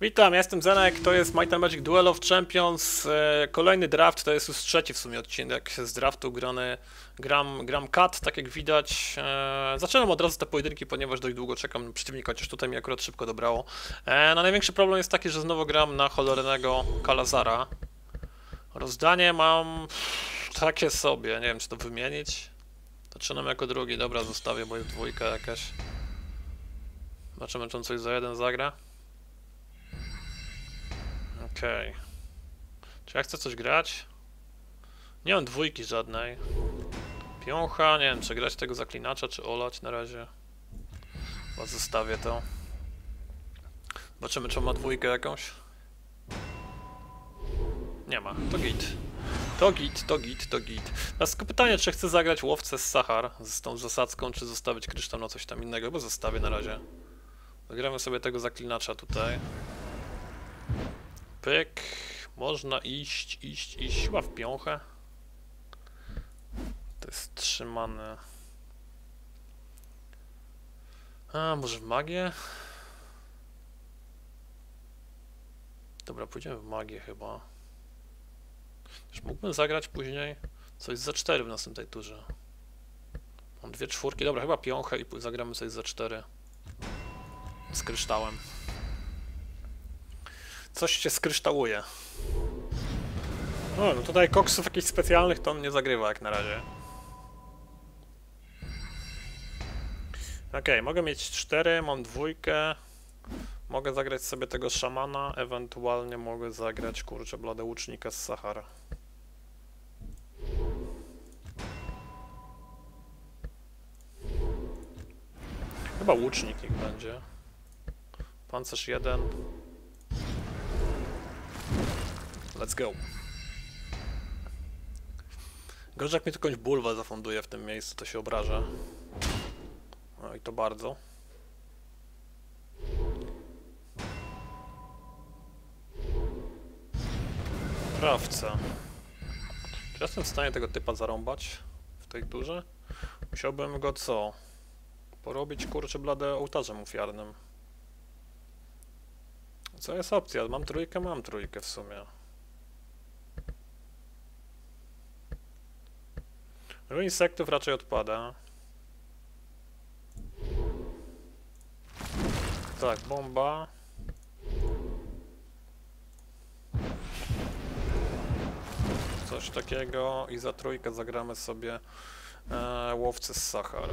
Witam, jestem Zenek, to jest Might and Magic Duel of Champions, e, kolejny draft, to jest już trzeci w sumie odcinek z draftu grany, gram, gram cut, tak jak widać. E, zaczynam od razu te pojedynki, ponieważ dość długo czekam na przeciwnika, chociaż tutaj mi akurat szybko dobrało. E, no największy problem jest taki, że znowu gram na cholernego Kalazara. Rozdanie mam takie sobie, nie wiem czy to wymienić. Zaczynam jako drugi, dobra zostawię, bo jest dwójka jakaś. Zobaczymy czy on coś za jeden zagra. Okej. Czy ja chcę coś grać? Nie mam dwójki żadnej. Piącha, nie wiem, czy grać tego zaklinacza, czy olać na razie. Chyba zostawię to. Zobaczymy, czy ma dwójkę jakąś. Nie ma, to git. To git, to git, to git. Teraz tylko pytanie, czy chcę zagrać łowcę z Sahar z tą zasadzką, czy zostawić kryształ na coś tam innego, bo zostawię na razie. Zagramy sobie tego zaklinacza tutaj. Pyk. Można iść, iść, iść. Chyba w piąchę. To jest trzymane. A, może w magię? Dobra, pójdziemy w magię chyba. Już mógłbym zagrać później coś za 4 w następnej turze. Mam dwie czwórki. Dobra, chyba piąchę i zagramy coś za 4. Z kryształem. Coś się skryształuje. O, no tutaj koksów jakichś specjalnych to on nie zagrywa jak na razie. Okej, okay, mogę mieć cztery, mam dwójkę. Mogę zagrać sobie tego szamana, ewentualnie mogę zagrać, kurczę, blade łucznika z Sahara. Chyba łucznik niech będzie. Pancerz jeden. Let's go. Gorzej jak mi tu jakąś bulwę zafunduje w tym miejscu, to się obraża. No i to bardzo. Krawca. Czy jestem w stanie tego typa zarąbać w tej turze? Musiałbym go co? Porobić kurczę blade ołtarzem ofiarnym. Co jest opcja? Mam trójkę, mam trójkę w sumie. No insektów raczej odpada. Tak, bomba. Coś takiego i za trójkę zagramy sobie e, łowcy z Sachar.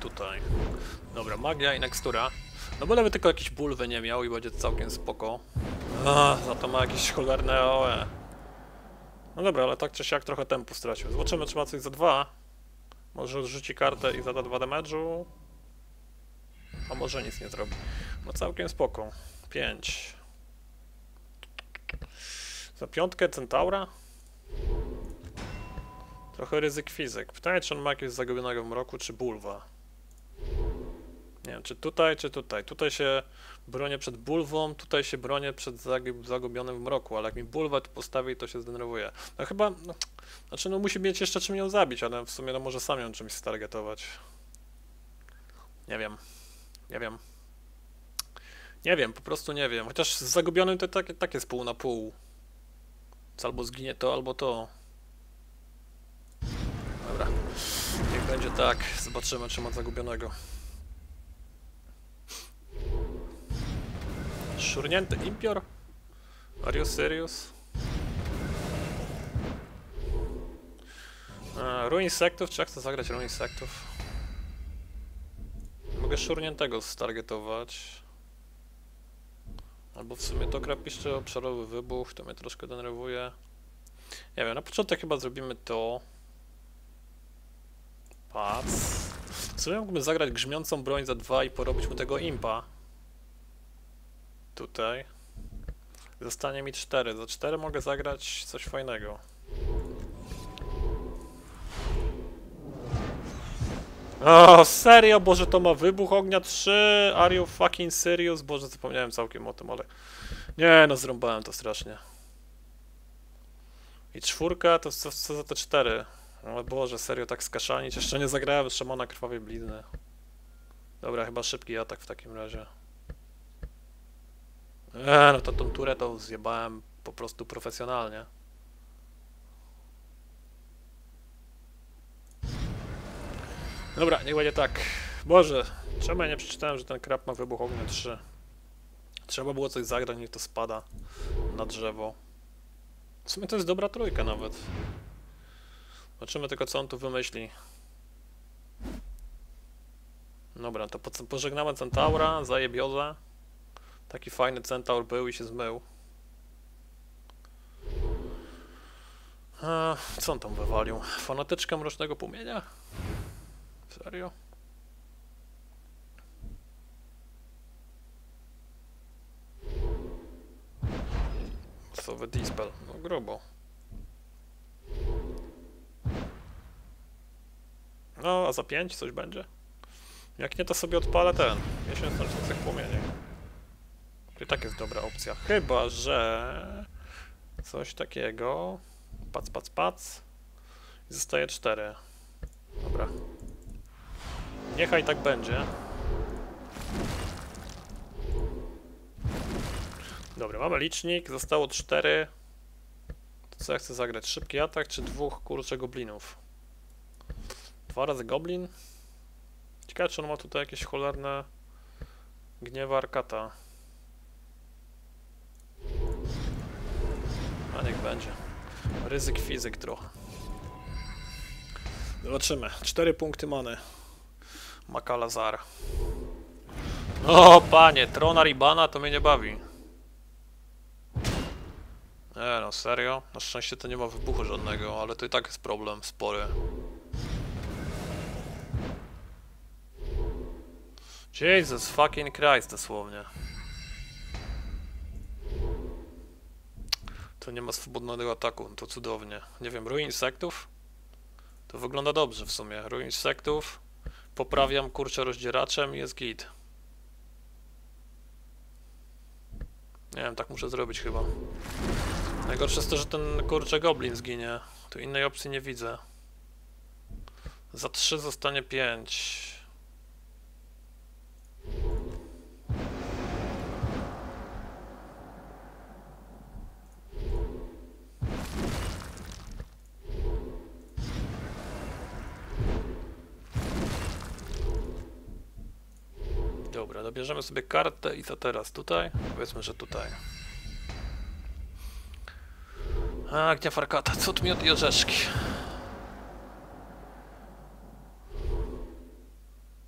Tutaj. Dobra, magia i nekstura. No byleby tylko jakiś bulwy nie miał i będzie całkiem spoko. A, za to ma jakieś cholerne OE. No dobra, ale tak czy siak trochę tempu stracił. Zobaczymy, czy ma coś za dwa. Może rzuci kartę i zada dwa damage'u. A może nic nie zrobi. No całkiem spoko. 5. Za piątkę Centaura? Trochę ryzyk fizyk. Pytanie, czy on ma jakiegoś zagubionego mroku, czy bulwa. Nie wiem, czy tutaj, czy tutaj. Tutaj się bronię przed bulwą, tutaj się bronię przed zagubionym w mroku, ale jak mi bulwę tu postawi, to się zdenerwuje. No chyba, no, znaczy no musi mieć jeszcze czym ją zabić, ale w sumie no może sam ją czymś stargetować. Nie wiem. Nie wiem. Nie wiem, po prostu nie wiem. Chociaż z zagubionym to tak, tak jest pół na pół. Albo zginie to, albo to. Dobra. Niech będzie tak. Zobaczymy, czy ma zagubionego. Szurnięty impior? Are you serious? E, ruin insektów? Czy chcę zagrać ruin insektów? Mogę szurniętego stargetować. Albo w sumie to gra piszczy obszarowy wybuch, to mnie troszkę denerwuje. Nie wiem, na początek chyba zrobimy to. Pac. W sumie mógłbym zagrać grzmiącą broń za dwa i porobić mu tego impa. Tutaj. Zostanie mi 4. Za 4 mogę zagrać coś fajnego. O, serio? Boże, to ma wybuch ognia 3? Are you fucking serious? Boże, zapomniałem całkiem o tym, ale... Nie, no zrąbałem to strasznie. I czwórka, to co, co za te cztery? O Boże, serio, tak skaszanić? Jeszcze nie zagrałem szamana krwawej blizny. Dobra, chyba szybki atak w takim razie. E, no to tą turę to zjebałem po prostu profesjonalnie. Dobra, niech będzie tak. Boże, czemu ja nie przeczytałem, że ten krab ma wybuch ognia 3? Trzeba było coś zagrać, niech to spada na drzewo. W sumie to jest dobra trójka nawet. Zobaczymy tylko, co on tu wymyśli. Dobra, to po- pożegnamy Centaura, zajebiozę. Taki fajny Centaur był i się zmył. Co on tam wywalił? Fanatyczka Mrocznego Płomienia? Serio? Masowy dispel, no grubo. No, a za 5 coś będzie? Jak nie, to sobie odpalę ten. Miesiąc znaczących płomieni. I tak jest dobra opcja. Chyba, że coś takiego. Pac, pac, pac. I zostaje 4. Dobra. Niechaj tak będzie. Dobra, mamy licznik, zostało 4. To co ja chcę zagrać? Szybki atak czy dwóch kurczę goblinów? Dwa razy goblin? Ciekawe czy on ma tutaj jakieś cholerne gniewa arkata. A niech będzie. Ryzyk fizyk trochę. Zobaczymy. 4 punkty many. Makalazar. O panie, trona Ribana to mnie nie bawi. Nie no, serio? Na szczęście to nie ma wybuchu żadnego, ale to i tak jest problem spory. Jesus fucking Christ dosłownie. To nie ma swobodnego ataku, to cudownie. Nie wiem, ruin insektów? To wygląda dobrze w sumie. Ruin insektów. Poprawiam kurczę rozdzieraczem i jest git. Nie wiem, tak muszę zrobić chyba. Najgorsze jest to, że ten kurczę goblin zginie. Tu innej opcji nie widzę. Za 3 zostanie 5. Dobra, dobierzemy sobie kartę i co teraz? Tutaj? Powiedzmy, że tutaj. A, gniew arkata, cud miód i orzeszki.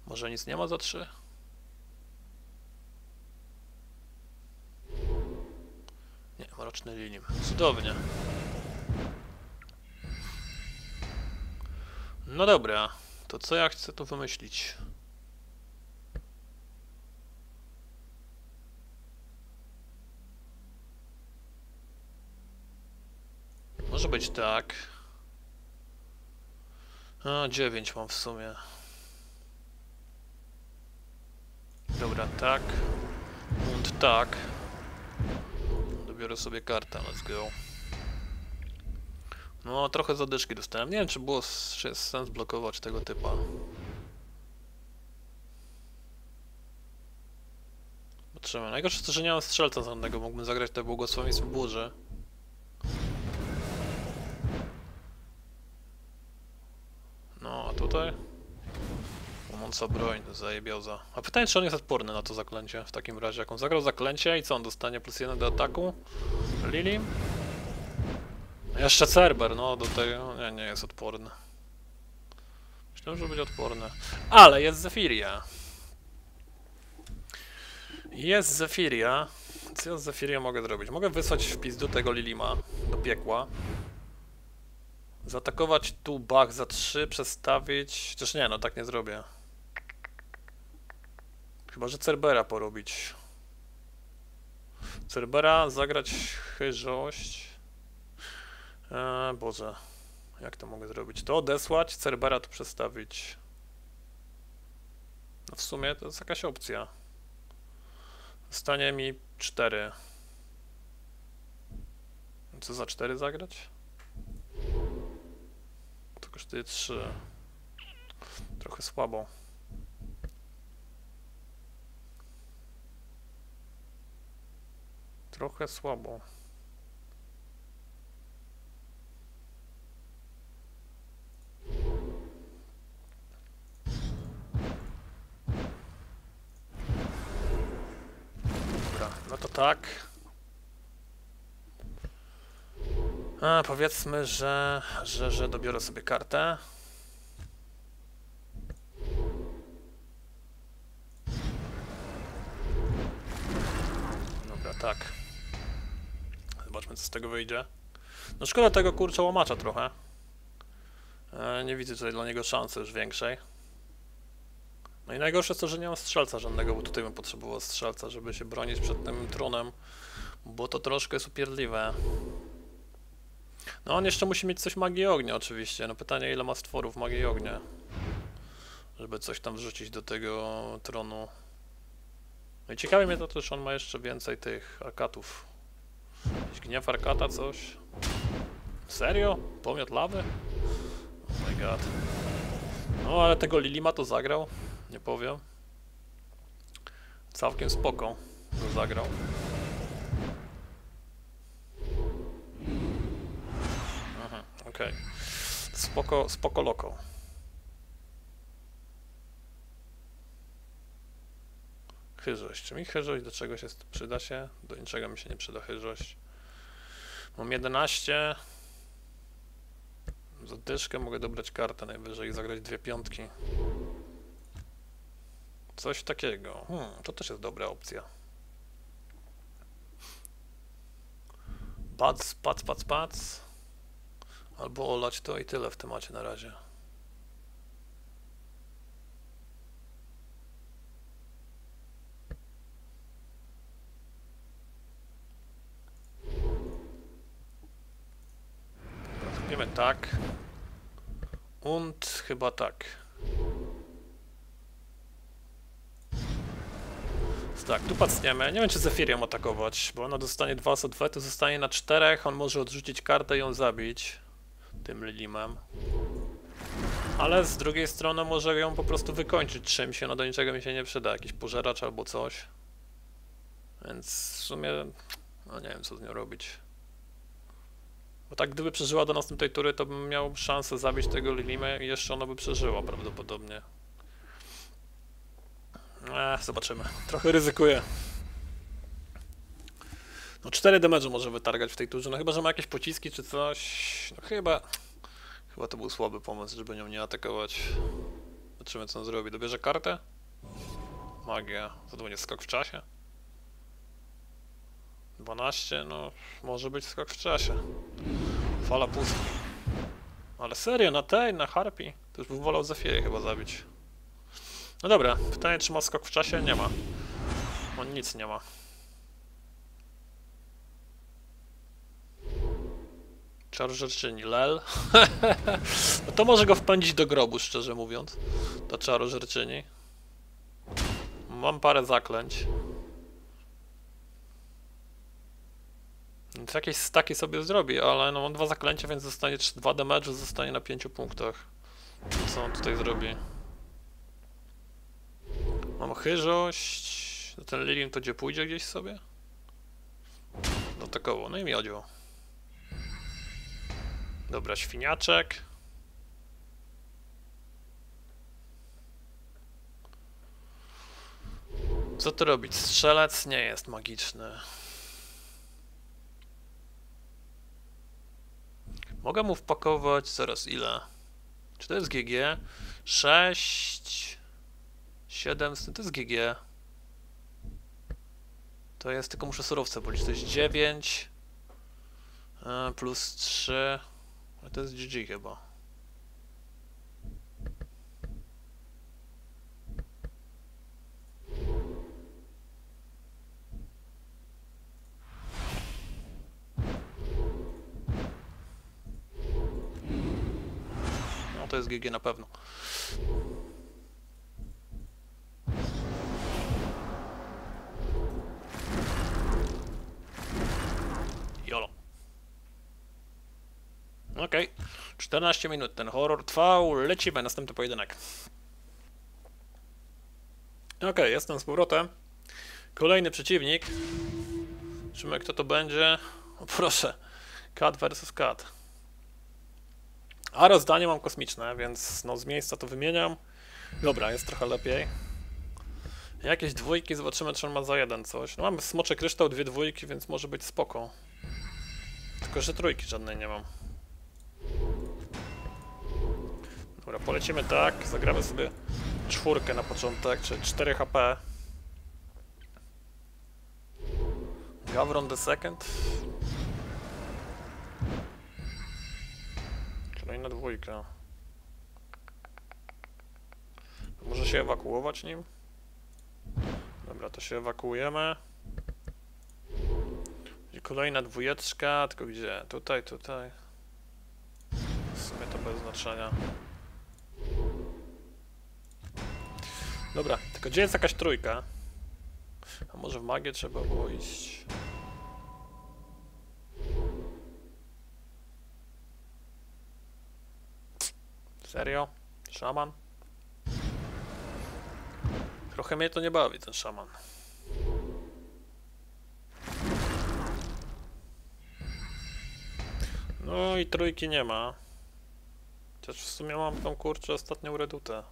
Może nic nie ma za trzy? Nie, mroczny linim. Cudownie. No dobra, to co ja chcę tu wymyślić? Może być tak. A, 9 mam w sumie. Dobra, tak. Und tak. Dobiorę sobie kartę, let's go. No, trochę zadyszki dostałem. Nie wiem, czy było czy sens blokować tego typa. Zobaczymy. Najgorsze to, że nie mam strzelca żadnego. Mógłbym zagrać te błogosławieństwo burzy. Tutaj? Płonąca broń, zajebioza. A pytanie, czy on jest odporny na to zaklęcie w takim razie. Jak on zagrał zaklęcie i co, on dostanie plus jeden do ataku? Lili? Jeszcze Cerber, no do tego, nie, nie jest odporny. Myślę, że będzie odporny. Ale jest Zephyria. Jest Zephyria. Co ja z Zephyrią mogę zrobić? Mogę wysłać w pizdu tego Lilima do piekła. Zaatakować tu Bach za 3, przestawić... Chociaż nie, no tak nie zrobię. Chyba, że Cerbera porobić. Cerbera, zagrać chyżość. Eee, Boże. Jak to mogę zrobić? To odesłać, Cerbera tu przestawić. No w sumie to jest jakaś opcja. Zostanie mi 4. Co za 4 zagrać? Kosztuje 3. Trochę słabo. trochę słabo. Dobra, no to tak. A, powiedzmy, że, że, że dobiorę sobie kartę. Dobra, tak. Zobaczmy, co z tego wyjdzie. No szkoda tego kurczę łamacza trochę. E, nie widzę tutaj dla niego szansy już większej. No i najgorsze jest to, że nie mam strzelca żadnego, bo tutaj bym potrzebował strzelca, żeby się bronić przed tym tronem, bo to troszkę jest upierdliwe. No on jeszcze musi mieć coś magii ognia oczywiście, no pytanie ile ma stworów magii ognia, żeby coś tam wrzucić do tego tronu. No i ciekawi mnie to też, on ma jeszcze więcej tych arkatów. Jakiś gniew arkata, coś. Serio? Pomiot lawy? Oh my god. No ale tego Lilima to zagrał, nie powiem. Całkiem spoko to zagrał. Okej. Spoko, spoko loko. Chyżość. Czy mi chyżość do czegoś jest, przyda się? Do niczego mi się nie przyda chyżość. Mam 11. Za dyszkę mogę dobrać kartę najwyżej i zagrać dwie piątki. Coś takiego. Hmm, to też jest dobra opcja. Pac, pac, pac, pac. Albo olać to i tyle w temacie na razie. Zrobimy tak. Und chyba tak. Tak, tu pacniemy. Nie wiem, czy Zefirią atakować, bo ona dostanie dwa to zostanie na czterech. On może odrzucić kartę i ją zabić tym Lilimem. Ale z drugiej strony może ją po prostu wykończyć czymś, ona do niczego mi się nie przyda, jakiś pożeracz albo coś. Więc w sumie, no nie wiem co z nią robić. Bo tak gdyby przeżyła do następnej tury, to bym miał szansę zabić tego Lilimę i jeszcze ona by przeżyła prawdopodobnie. Eee, zobaczymy. Trochę ryzykuję. No 4 damage'u może wytargać w tej turze, no chyba, że ma jakieś pociski czy coś. No chyba... Chyba to był słaby pomysł, żeby nią nie atakować. Zobaczymy co on zrobi. Dobierze kartę? Magia. To skok w czasie? 12, no może być skok w czasie. Fala pustki. Ale serio, na tej, na harpi? To już bym wolał Zefirię chyba zabić. No dobra, pytanie czy ma skok w czasie? Nie ma. On nic nie ma. Czar rzeczyni, lel. no to może go wpędzić do grobu, szczerze mówiąc. Do czaru rzeczyni. Mam parę zaklęć. Więc jakieś staki sobie zrobi, ale no mam dwa zaklęcia, więc zostanie 2 damage, zostanie na 5 punktach. Co on tutaj zrobi? Mam chyżość. No ten Lilium to gdzie pójdzie gdzieś sobie? Do takowo, no i miodziu. Dobra, świniaczek. Co tu robić? Strzelec nie jest magiczny. Mogę mu wpakować zaraz ile? Czy to jest GG? 6 7, to jest GG. To jest, tylko muszę surowce policzyć, to jest 9 e, plus 3, to jest GG chyba. No to jest GG na pewno. Okej. Okay. 14 minut ten horror trwał. Lecimy, następny pojedynek. Okej, okay, jestem z powrotem. Kolejny przeciwnik. Zobaczymy kto to będzie. O proszę. Cat versus cat. A rozdanie mam kosmiczne, więc no z miejsca to wymieniam. Dobra, jest trochę lepiej. Jakieś dwójki, zobaczymy czy on ma za jeden coś. No mamy smocze kryształ, dwie dwójki, więc może być spoko. Tylko, że trójki żadnej nie mam. Dobra, polecimy tak, zagramy sobie czwórkę na początek, czyli 4 HP. Gavron the second. Kolejna dwójka. Może się ewakuować nim? Dobra, to się ewakuujemy. I kolejna dwójeczka, tylko gdzie? Tutaj, tutaj. W sumie to bez znaczenia. Dobra, tylko gdzie jest jakaś trójka? A może w magię trzeba było iść? Serio? Szaman? Trochę mnie to nie bawi, ten szaman. No i trójki nie ma. Chociaż w sumie mam tą kurczę ostatnią redutę.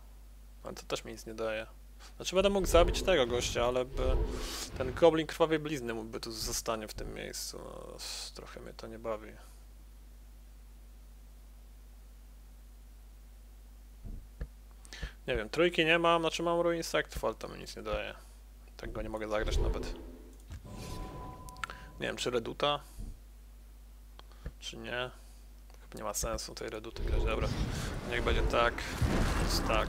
Ale to też mi nic nie daje. Znaczy będę mógł zabić tego gościa, ale by ten goblin krwawej blizny mógłby tu zostanie w tym miejscu. No, trochę mnie to nie bawi. Nie wiem, trójki nie mam, znaczy mam Ruin Insect, ale to mi nic nie daje. Tego nie mogę zagrać nawet. Nie wiem, czy Reduta? Czy nie? Chyba nie ma sensu tej Reduty grać, dobra. Niech będzie tak, jest tak.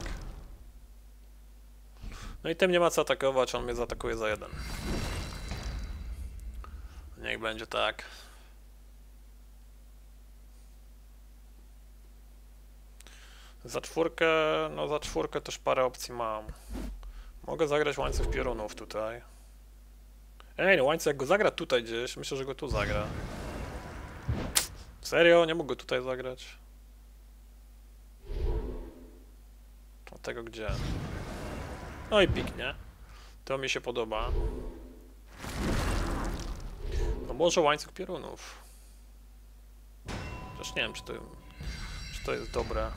No i tym nie ma co atakować, on mnie zaatakuje za jeden. Niech będzie tak. Za czwórkę, no za czwórkę też parę opcji mam. Mogę zagrać łańcuch piorunów tutaj. Ej, no łańcuch jak go zagra tutaj gdzieś, myślę, że go tu zagra. Serio? Nie mogę tutaj zagrać? A tego gdzie? No i piknie. To mi się podoba. No może łańcuch piorunów. Też nie wiem, czy to, czy to jest dobre.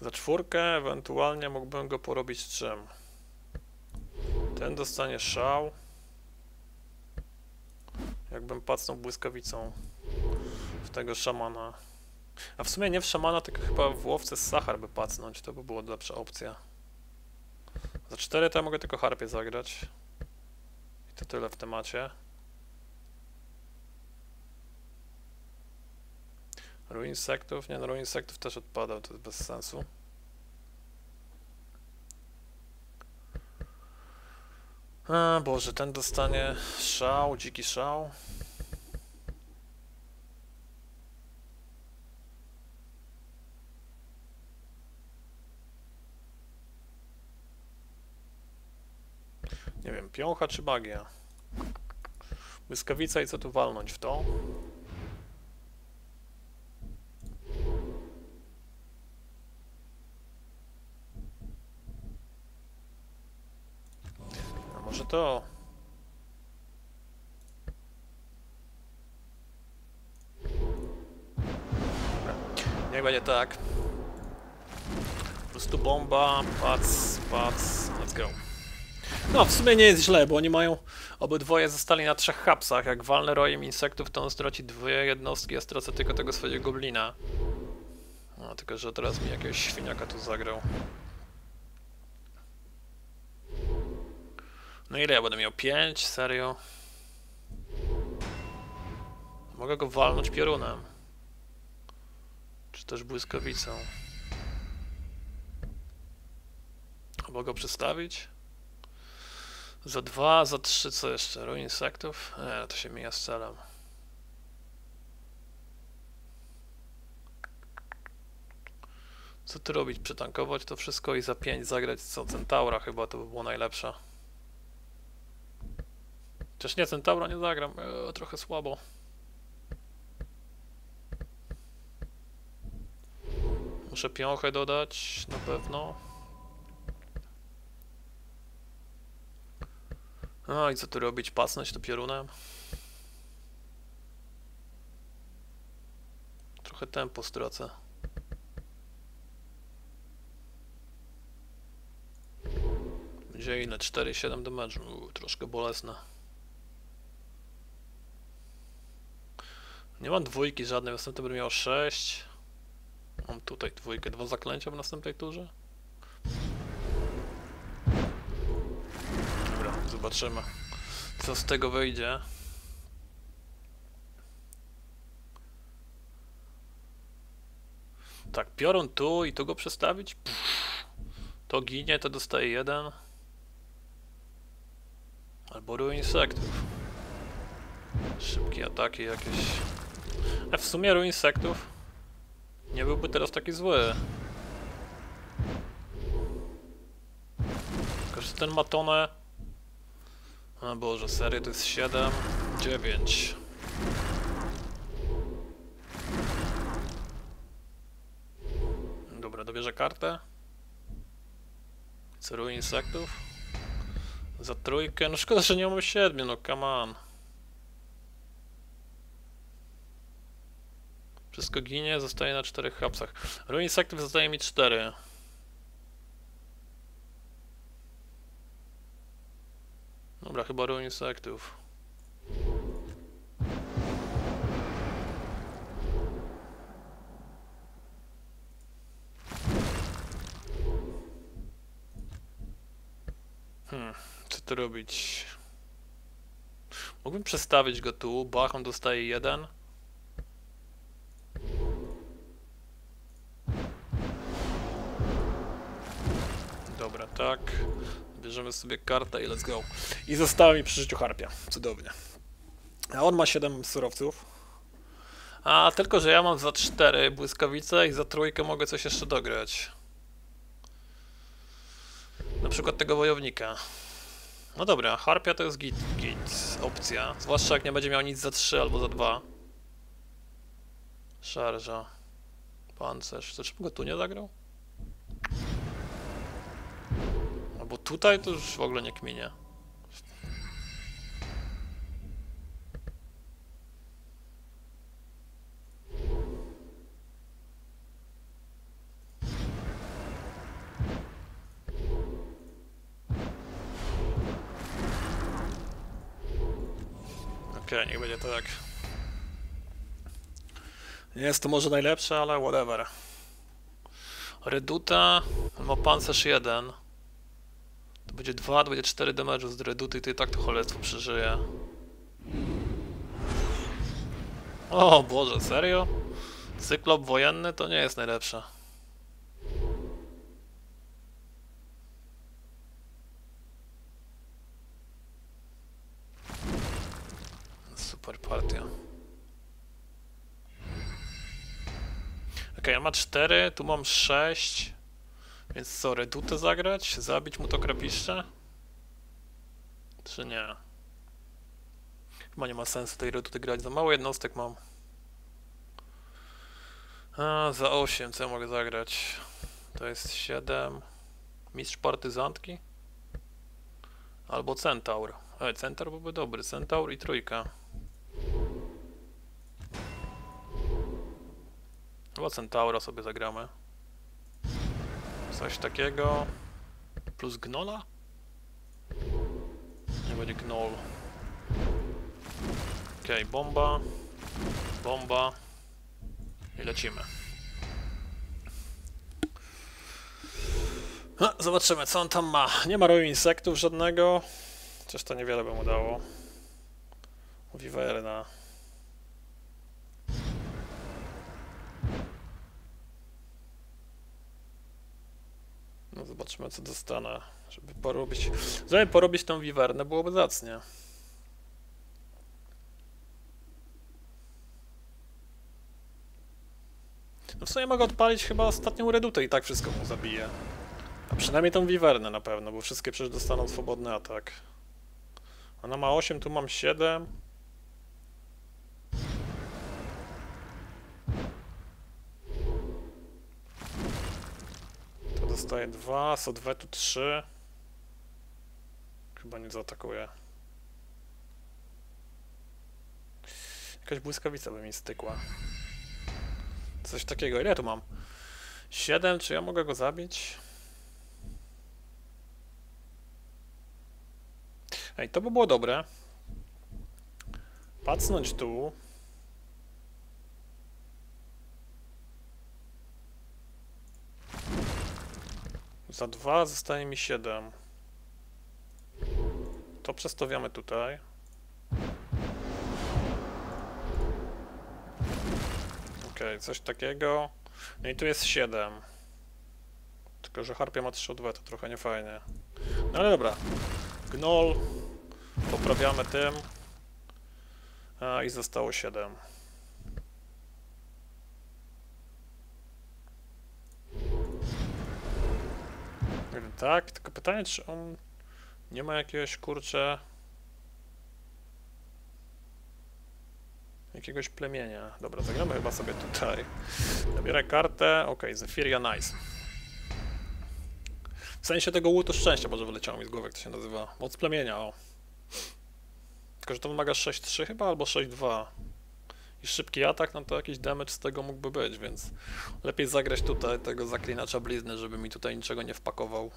Za czwórkę ewentualnie mógłbym go porobić z czym? Ten dostanie szał. Jakbym pacnął błyskawicą w tego szamana. A w sumie nie w szamana, tylko chyba w łowce z Sachar by pacnąć, to by była lepsza opcja. Za 4 to ja mogę tylko harpie zagrać. I to tyle w temacie. Ruin insektów? Nie, no ruin insektów też odpadał, to jest bez sensu. A Boże, ten dostanie szał, dziki szał. Nie wiem, piącha czy magia? Błyskawica i co tu walnąć w to? A może to? Niech będzie tak. Po prostu bomba, pac, pac, let's go. No, w sumie nie jest źle, bo oni mają obydwoje zostali na trzech hapsach. Jak walnę rojem insektów, to on straci dwie jednostki, ja stracę tylko tego swojego goblina. No, tylko że teraz mi jakiegoś świniaka tu zagrał. No ile ja będę miał? 5? Serio? Mogę go walnąć piorunem. Czy też błyskawicą. Mogę go przestawić? Za dwa, za trzy, co jeszcze? Ruin insektów? Nie, to się mija z celem. Co ty robić? Przetankować to wszystko i za 5 zagrać co? Centaura chyba to by było najlepsze. Chociaż nie, Centaura nie zagram, eee, trochę słabo. Muszę piąchę dodać, na pewno. No i co tu robić? Pasnąć to piorunem? Trochę tempo stracę. Będzie ile? 4,7 damage. Uuu, troszkę bolesne. Nie mam dwójki żadnej, w następnym miał 6. Mam tutaj dwójkę, dwa zaklęcia w następnej turze. Zobaczymy co z tego wyjdzie. Tak, piorun tu i tu go przestawić? Pff, to ginie, to dostaje jeden. Albo ruin insektów. Szybkie ataki jakieś. A w sumie ruin insektów nie byłby teraz taki zły. Tylko, że ten ma tonę... O Boże, serio to jest 7, 9. Dobra, dobierze kartę. Ceruję insektów. Za trójkę, no szkoda, że nie mamy 7, no come on. Wszystko ginie, zostaje na czterech hapsach. Ruin insektów zostaje mi 4. Dobra, chyba ruin insektów. Hmm, co tu robić? Mógłbym przestawić go tu, Bachon dostaje jeden. Dobra, tak. Bierzemy sobie kartę i let's go. I została mi przy życiu harpia. Cudownie. A on ma 7 surowców. A, tylko że ja mam za 4 błyskawice i za trójkę mogę coś jeszcze dograć. Na przykład tego wojownika. No dobra, harpia to jest git, git opcja. Zwłaszcza jak nie będzie miał nic za 3 albo za 2. Szarża. Pancerz. To czemu go tu nie zagrał? Bo tutaj to już w ogóle nie kminie. Okej, okay, niech będzie tak. Nie jest to może najlepsze, ale whatever. Reduta ma pancerz 1. Będzie 2, to będzie 4 damage z Reduty i to i tak to cholerstwo przeżyje. O Boże, serio? Cyklop wojenny to nie jest najlepsze. Super partia. Ok, ja mam 4, tu mam 6. Więc co, redutę zagrać? Zabić mu to krapiszcze? Czy nie? Chyba nie ma sensu tej reduty grać, za mało jednostek mam. A, za 8, co ja mogę zagrać? To jest 7. Mistrz partyzantki? Albo centaur. Ej, centaur byłby dobry. Centaur i trójka. Chyba centaura sobie zagramy. Coś takiego. Plus gnola? Nie będzie gnol. Okej, okay, bomba. Bomba. I lecimy. No, zobaczymy, co on tam ma. Nie ma roju insektów żadnego. Chociaż to niewiele by mu dało. Wiwerna. No zobaczymy co dostanę, żeby porobić... Żeby porobić tą wiwernę byłoby zacnie. No w sumie mogę odpalić chyba ostatnią redutę i tak wszystko mu zabije. A przynajmniej tą wiwernę na pewno, bo wszystkie przecież dostaną swobodny atak. Ona ma 8, tu mam 7. dostaje 2, Sodwetu 3. Chyba nie zaatakuje. Jakaś błyskawica by mi stykła. Coś takiego. Ile tu mam? 7? Czy ja mogę go zabić? Ej, to by było dobre. Pacnąć tu. Za dwa zostaje mi 7. To przestawiamy tutaj. Okej, coś takiego. No i tu jest 7. Tylko, że harpia ma 3 2, to trochę niefajnie. No ale dobra. Gnoll. Poprawiamy tym. A i zostało 7. Tak, tylko pytanie, czy on nie ma jakiegoś kurcze. Jakiegoś plemienia. Dobra, zagramy chyba sobie tutaj. Zabierę kartę. Ok, Zephyria Nice. W sensie tego łutu szczęścia może wyleciało mi z głowy, jak to się nazywa. Moc plemienia, o. Tylko, że to wymaga 6-3 chyba, albo 6-2. I szybki atak, no to jakiś damage z tego mógłby być, więc lepiej zagrać tutaj tego zaklinacza blizny, żeby mi tutaj niczego nie wpakował.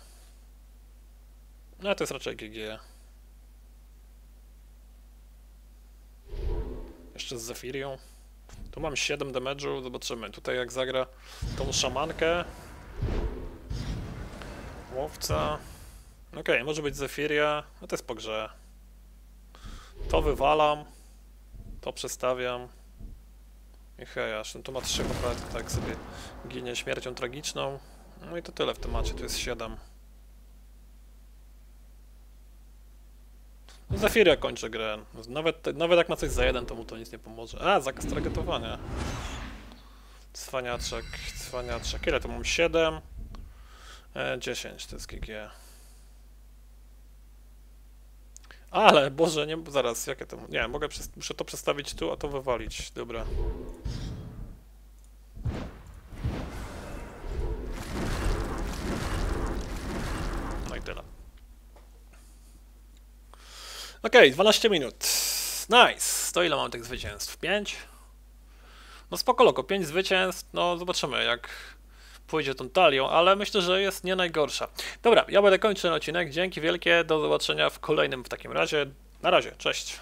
No to jest raczej GG. Jeszcze z Zephyrią. Tu mam 7 damage'u, zobaczymy. Tutaj jak zagra tą szamankę. Łowca. Okej, okay, może być Zephyria. No to jest po grze. To wywalam. To przestawiam. I hej, aż tu ma 3 HP, tak sobie ginie śmiercią tragiczną. No i to tyle w temacie, tu jest 7. No Zafiria kończy grę. Nawet, nawet jak ma coś za jeden, to mu to nic nie pomoże. A, zakaz targetowania. Cwaniaczek, cwaniaczek. Ile to mam? 7? E, 10 to jest GG. Ale, Boże, nie, zaraz, jakie to... Nie, mogę, muszę to przestawić tu, a to wywalić. Dobra. No i tyle. Okej, okay, 12 minut. Nice. To ile mam tych zwycięstw? 5? No spoko loko, 5 zwycięstw, no zobaczymy jak pójdzie tą talią, ale myślę, że jest nie najgorsza. Dobra, ja będę kończył ten odcinek, dzięki wielkie, do zobaczenia w kolejnym w takim razie. Na razie, cześć.